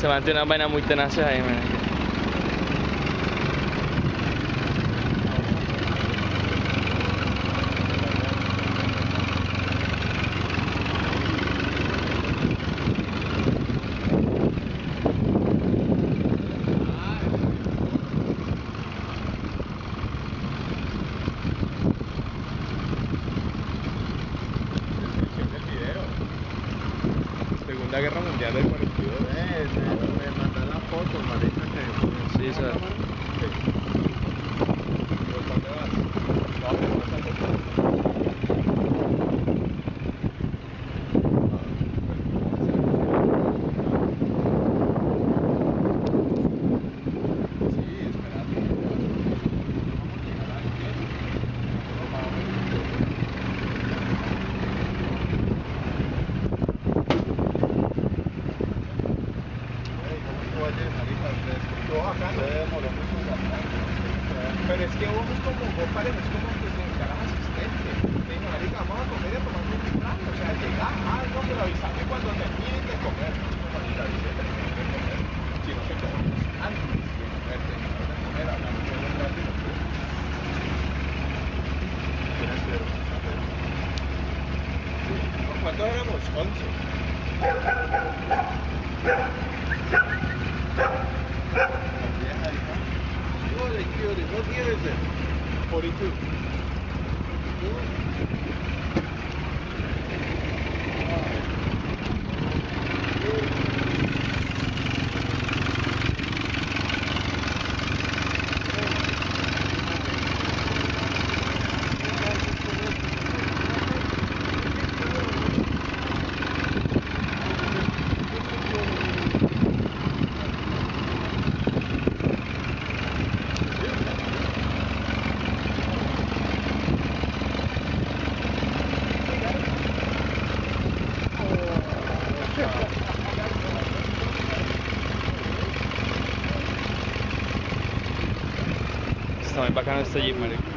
Se mantiene una vaina muy tenaces ahí, Guerra Mundial del 42. Eh, que... Sí, sir. Pero es que vos es como, vos pareces como que te encargas asistente. Te digo, marica, vamos a comer y a tomar un plan. O sea, llega, ah, no, pero avísame cuando terminen de comer. No, marica, dice, terminen de comer. Si no se come, pues antes de comer, terminar de comer, hablamos de los rápido. ¿Cuántos éramos? Once. What year is it? 42. time, but I cannot say it,